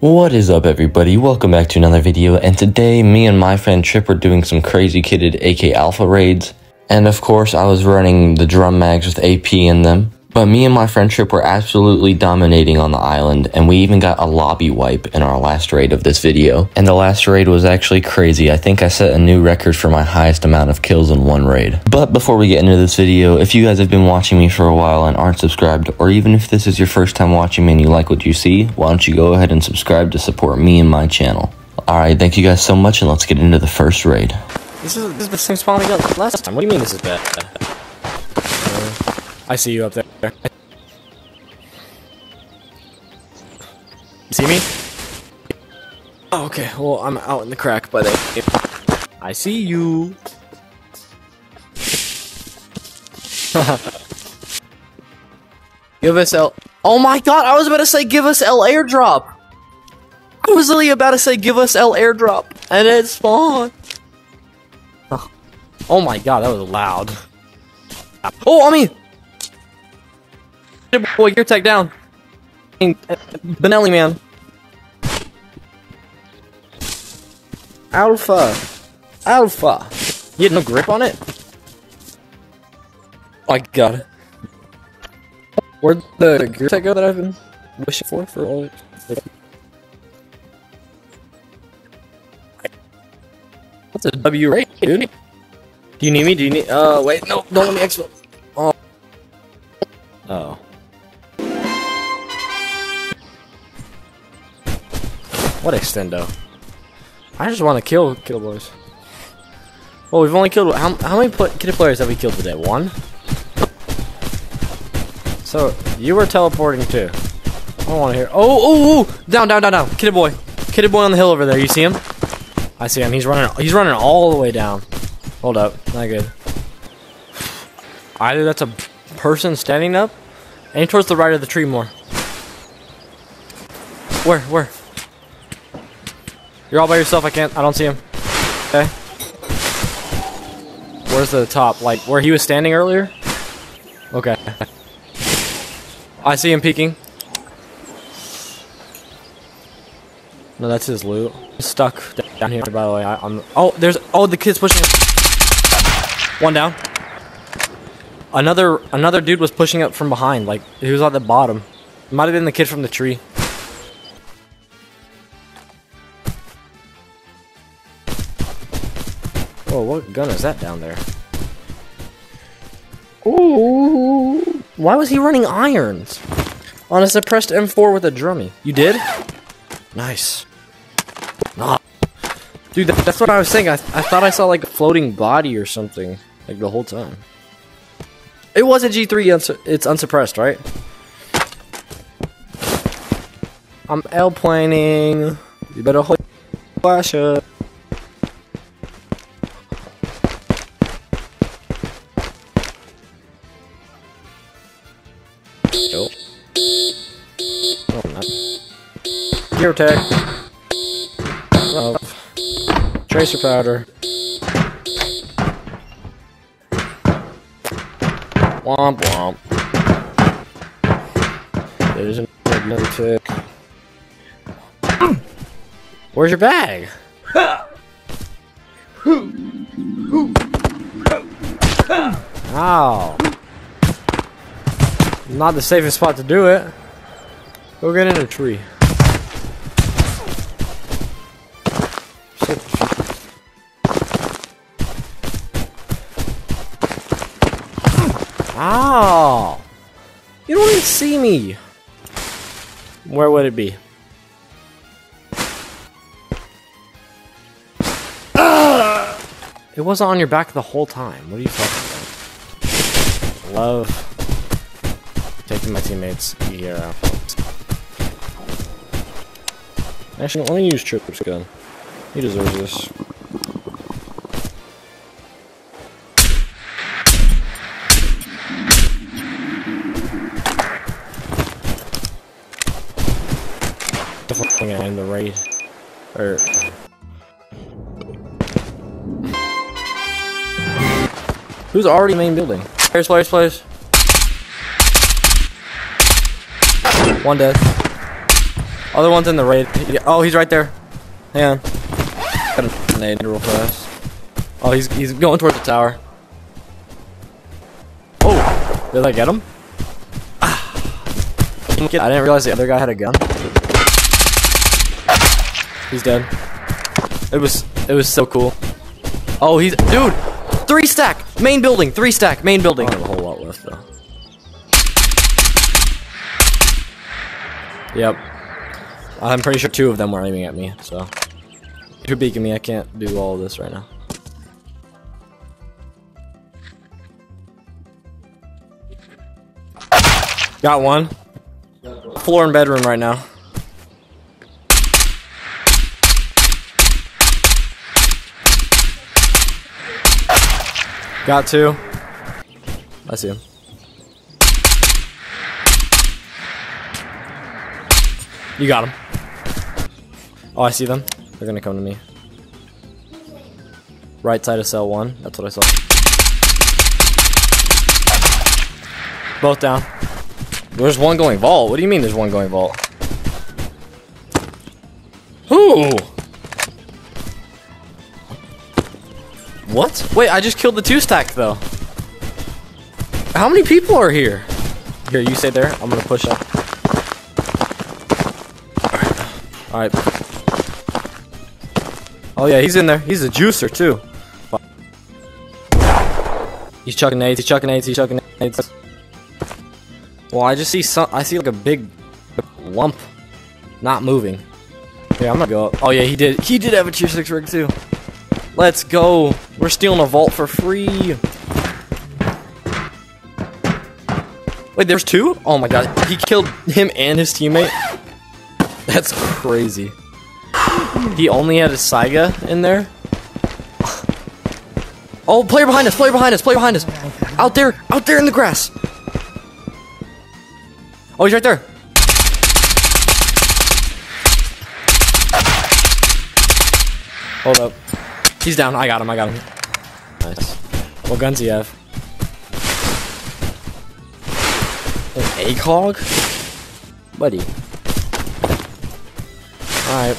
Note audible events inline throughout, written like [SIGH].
What is up everybody, welcome back to another video, and today me and my friend Trip are doing some crazy kitted AK Alpha raids, and of course I was running the drum mags with AP in them, but me and my friend Trip were absolutely dominating on the island, and we even got a lobby wipe in our last raid of this video. And the last raid was actually crazy. I think I set a new record for my highest amount of kills in one raid. But before we get into this video, if you guys have been watching me for a while and aren't subscribed, or even if this is your first time watching me and you like what you see, why don't you go ahead and subscribe to support me and my channel. Alright, thank you guys so much, and let's get into the first raid. This is, this is the same spawn we got last time. What do you mean this is bad? Uh, I see you up there. See me? Oh, okay. Well, I'm out in the crack, but I, I see you. [LAUGHS] give us L. Oh my god! I was about to say give us L airdrop. I was literally about to say give us L airdrop, and it spawned. [LAUGHS] Oh my god, that was loud. Oh, I mean, boy, you're tech down. Benelli man. Alpha. Alpha. You had no grip on it? I got it. Where'd the gear tech go that I've been wishing for for all What's a W rate, dude? Do you need me? Do you need- uh, wait, no, don't let me exfil- What extendo? I just want to kill kill boys. Well, we've only killed how how many kid players have we killed today? One. So you were teleporting too. I don't want to hear. Oh, oh, oh! Down, down, down, down. Kitty boy, kitty boy on the hill over there. You see him? I see him. He's running. He's running all the way down. Hold up. Not good. Either that's a person standing up, aim towards the right of the tree more. Where? Where? You're all by yourself. I can't. I don't see him. Okay. Where's the top? Like where he was standing earlier? Okay. I see him peeking. No, that's his loot. I'm stuck down here. By the way, I, am Oh, there's. Oh, the kid's pushing. One down. Another another dude was pushing up from behind. Like he was at the bottom. Might have been the kid from the tree. Oh, what gun is that down there? Ooh, why was he running irons on a suppressed M4 with a drummy? You did? Nice. Nah. Dude, that, that's what I was saying. I, I thought I saw like a floating body or something like the whole time. It was a G3. Uns it's unsuppressed, right? I'm L planing. You better hold flash up. Nope. Oh, not. Gear tech. Oh. Tracer powder. Womp womp. There's another tick. Where's your bag? [LAUGHS] Ow. Not the safest spot to do it. Go get in a tree. Ow! You don't even see me! Where would it be? It wasn't on your back the whole time. What are you talking about? Love taking my teammates here. Actually, let me use Trip's gun. He deserves this. Definitely gonna end the raid. Or Who's already main building? Players, players, players. One dead. Other one's in the raid. Oh, he's right there. Hang on. Got a grenade real fast. Oh, he's he's going towards the tower. Oh, did I get him? Ah. I didn't realize the other guy had a gun. He's dead. It was it was so cool. Oh, he's dude. Three stack, main building. Three stack, main building. I Yep. I'm pretty sure two of them were aiming at me, so. You're me, I can't do all this right now. Got one. Floor and bedroom right now. Got two. I see him. You got him. Oh, I see them. They're gonna come to me. Right side of cell one. That's what I saw. Both down. There's one going vault. What do you mean there's one going vault? Who? What? Wait, I just killed the two stack though. How many people are here? Here, you stay there. I'm gonna push up. Alright. Oh yeah, he's in there. He's a juicer too. He's chucking nades, he's chucking nades, he's chucking nades. Well, I just see some, I see like a big lump not moving. Yeah, I'm gonna go up. Oh yeah, he did, he did have a tier 6 rig too. Let's go. We're stealing a vault for free. Wait, there's two? Oh my god, he killed him and his teammate? That's crazy. He only had a Saiga in there? Oh, player behind us, player behind us, player behind us. Out there, out there in the grass. Oh, he's right there. Hold up. He's down. I got him, I got him. Nice. What guns do you have? An ACOG? Buddy. Alright.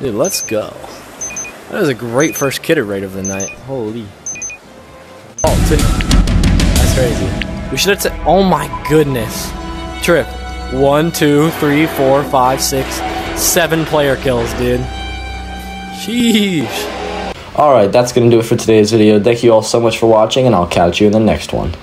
Dude, let's go. That was a great first kidder raid of the night. Holy. Oh. That's crazy. We should have oh my goodness. Trip. One, two, three, four, five, six, seven player kills, dude. Sheesh. Alright, that's gonna do it for today's video. Thank you all so much for watching, and I'll catch you in the next one.